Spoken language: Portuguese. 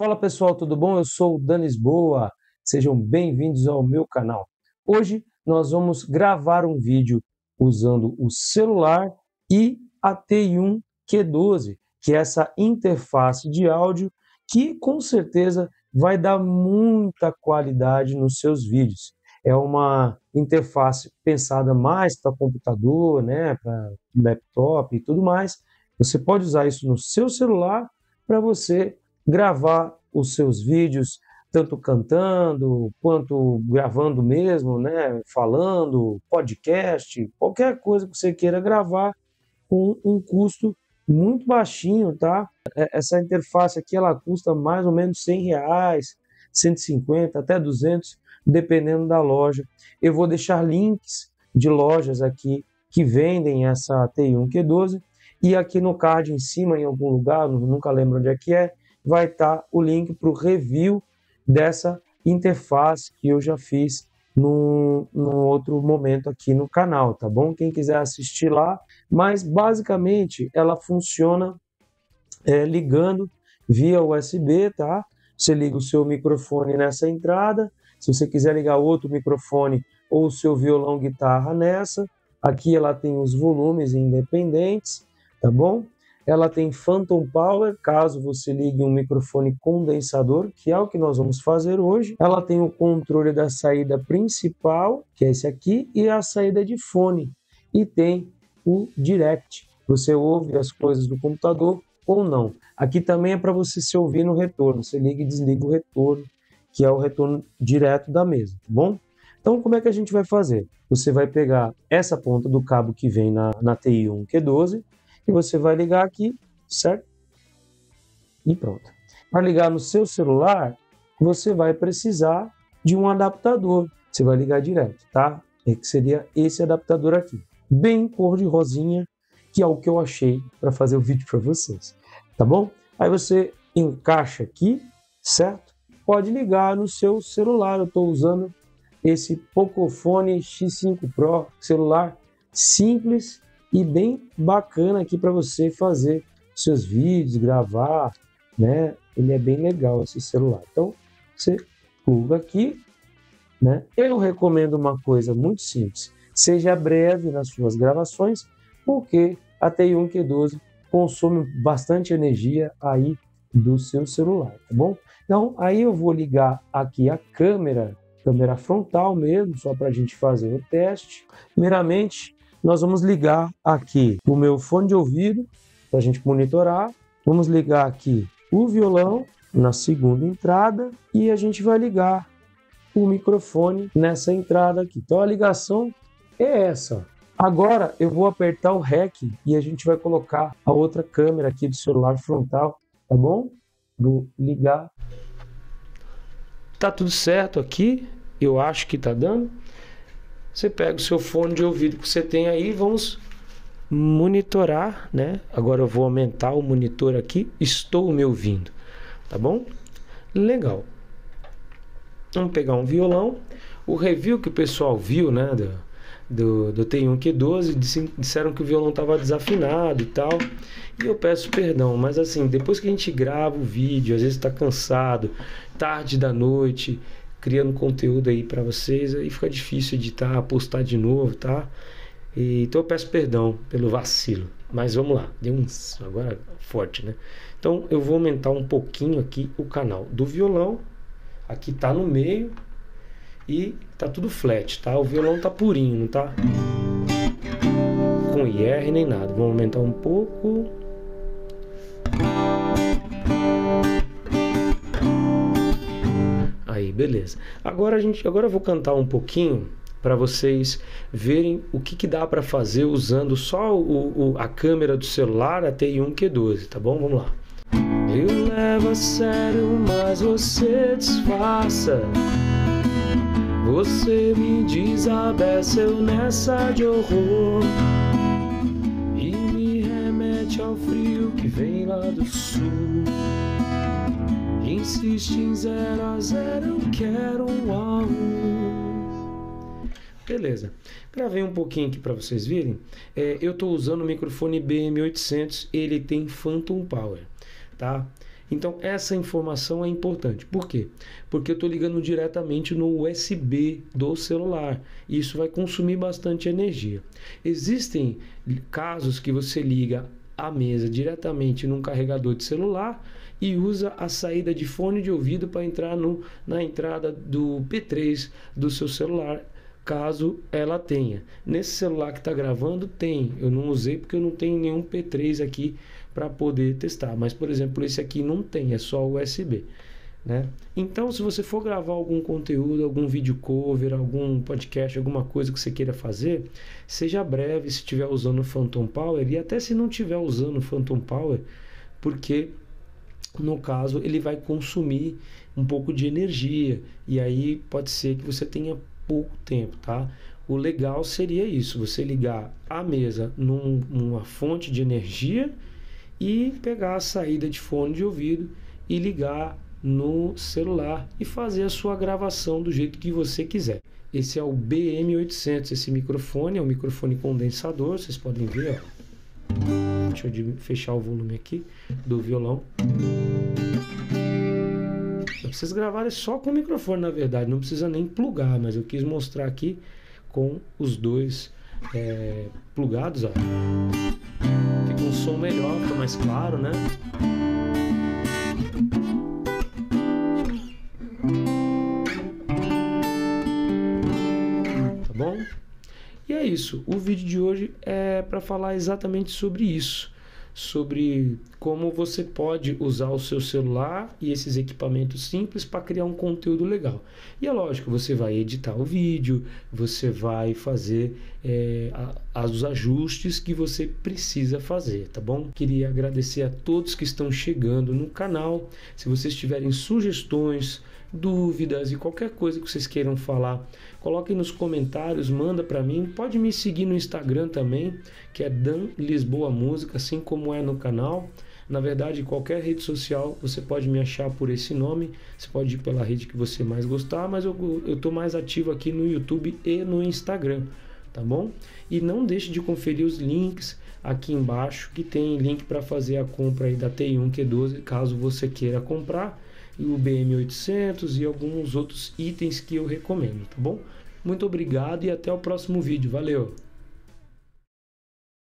Fala pessoal, tudo bom? Eu sou o Danis Boa. Sejam bem-vindos ao meu canal. Hoje nós vamos gravar um vídeo usando o celular e a TI1 Q12, que é essa interface de áudio que com certeza vai dar muita qualidade nos seus vídeos. É uma interface pensada mais para computador, né, para laptop e tudo mais. Você pode usar isso no seu celular para você gravar os seus vídeos, tanto cantando quanto gravando mesmo, né, falando, podcast, qualquer coisa que você queira gravar com um custo muito baixinho, tá? É, essa interface aqui ela custa mais ou menos 100 reais, 150 até 200, dependendo da loja. Eu vou deixar links de lojas aqui que vendem essa TI1 Q12 e aqui no card em cima, em algum lugar, nunca lembro onde é que é, vai estar tá o link para o review dessa interface que eu já fiz num, num, outro momento aqui no canal, tá bom? Quem quiser assistir lá, mas basicamente ela funciona é, ligando via USB, tá? Você liga o seu microfone nessa entrada, se você quiser ligar outro microfone ou o seu violão guitarra nessa, aqui ela tem os volumes independentes, tá bom? Ela tem Phantom Power, caso você ligue um microfone condensador, que é o que nós vamos fazer hoje. Ela tem o controle da saída principal, que é esse aqui, e a saída de fone. E tem o Direct. Você ouve as coisas do computador ou não. Aqui também é para você se ouvir no retorno. Você liga e desliga o retorno, que é o retorno direto da mesa, tá bom? Então, como é que a gente vai fazer? Você vai pegar essa ponta do cabo que vem na, na TI1 Q12 e você vai ligar aqui, certo? E pronto. Para ligar no seu celular, você vai precisar de um adaptador. Você vai ligar direto, tá? É que seria esse adaptador aqui, bem cor de rosinha, que é o que eu achei para fazer o vídeo para vocês, tá bom? Aí você encaixa aqui, certo? Pode ligar no seu celular. Eu estou usando esse Pocophone X5 Pro, celular simples e bem bacana aqui para você fazer seus vídeos, gravar, né? Ele é bem legal esse celular. Então, você pluga aqui, né? Eu recomendo uma coisa muito simples. Seja breve nas suas gravações, porque a TI1 Q12 consome bastante energia aí do seu celular, tá bom? Então, aí eu vou ligar aqui a câmera, câmera frontal mesmo, só para a gente fazer o teste. Primeiramente, nós vamos ligar aqui o meu fone de ouvido para a gente monitorar. Vamos ligar aqui o violão na segunda entrada e a gente vai ligar o microfone nessa entrada aqui. Então a ligação é essa. Agora eu vou apertar o REC e a gente vai colocar a outra câmera aqui do celular frontal, tá bom? Vou ligar. Tá tudo certo aqui, eu acho que tá dando. Você pega o seu fone de ouvido que você tem aí, vamos monitorar, né? Agora eu vou aumentar o monitor aqui, estou me ouvindo, tá bom? Legal. Vamos pegar um violão. O review que o pessoal viu, né, do, do, do T1 Q12, disseram que o violão estava desafinado e tal. E eu peço perdão, mas assim, depois que a gente grava o vídeo, às vezes está cansado, tarde da noite, criando conteúdo aí para vocês, aí fica difícil editar, postar de novo, tá? E, então eu peço perdão pelo vacilo, mas vamos lá, deu um agora forte, né? Então eu vou aumentar um pouquinho aqui o canal do violão, aqui tá no meio e tá tudo flat, tá? O violão tá purinho, não tá com IR nem nada. Vamos aumentar um pouco. Beleza. Agora a gente, agora eu vou cantar um pouquinho para vocês verem o que, que dá para fazer usando só o, o, a câmera do celular a TI1 Q12, tá bom? Vamos lá. Eu levo a sério, mas você disfarça. Você me desabeceu nessa de horror e me remete ao frio que vem lá do sul. Insiste em zero a zero, eu quero a um. Beleza, gravei um pouquinho aqui para vocês verem. É, eu estou usando o microfone BM800, ele tem Phantom Power, tá? Então essa informação é importante. Por quê? Porque eu estou ligando diretamente no USB do celular. Isso vai consumir bastante energia. Existem casos que você liga a mesa diretamente num carregador de celular e usa a saída de fone de ouvido para entrar no, na entrada do P3 do seu celular caso ela tenha. Nesse celular que está gravando, tem. Eu não usei porque eu não tenho nenhum P3 aqui para poder testar. Mas, por exemplo, esse aqui não tem, é só USB. Né? Então, se você for gravar algum conteúdo, algum vídeo cover, algum podcast, alguma coisa que você queira fazer, seja breve se estiver usando o Phantom Power e até se não estiver usando o Phantom Power, porque no caso ele vai consumir um pouco de energia e aí pode ser que você tenha pouco tempo, tá? O legal seria isso, você ligar a mesa num, numa fonte de energia e pegar a saída de fone de ouvido e ligar no celular e fazer a sua gravação do jeito que você quiser. Esse é o BM800, esse microfone é um microfone condensador, vocês podem ver, ó. Deixa eu fechar o volume aqui do violão. Vocês gravarem só com o microfone, na verdade, não precisa nem plugar, mas eu quis mostrar aqui com os dois é, plugados, ó. Fica um som melhor, fica mais claro, né? É isso. O vídeo de hoje é para falar exatamente sobre isso sobre como você pode usar o seu celular e esses equipamentos simples para criar um conteúdo legal. E é lógico, você vai editar o vídeo, você vai fazer é, a, os ajustes que você precisa fazer, tá bom? Queria agradecer a todos que estão chegando no canal. Se vocês tiverem sugestões, dúvidas e qualquer coisa que vocês queiram falar, coloquem nos comentários, manda para mim. Pode me seguir no Instagram também, que é Dan Lisboa Música, assim como é no canal. Na verdade, qualquer rede social você pode me achar por esse nome. Você pode ir pela rede que você mais gostar, mas eu estou mais ativo aqui no YouTube e no Instagram, tá bom? E não deixe de conferir os links aqui embaixo, que tem link para fazer a compra aí da T1 Q12, caso você queira comprar o BM800 e alguns outros itens que eu recomendo, tá bom? Muito obrigado e até o próximo vídeo. Valeu!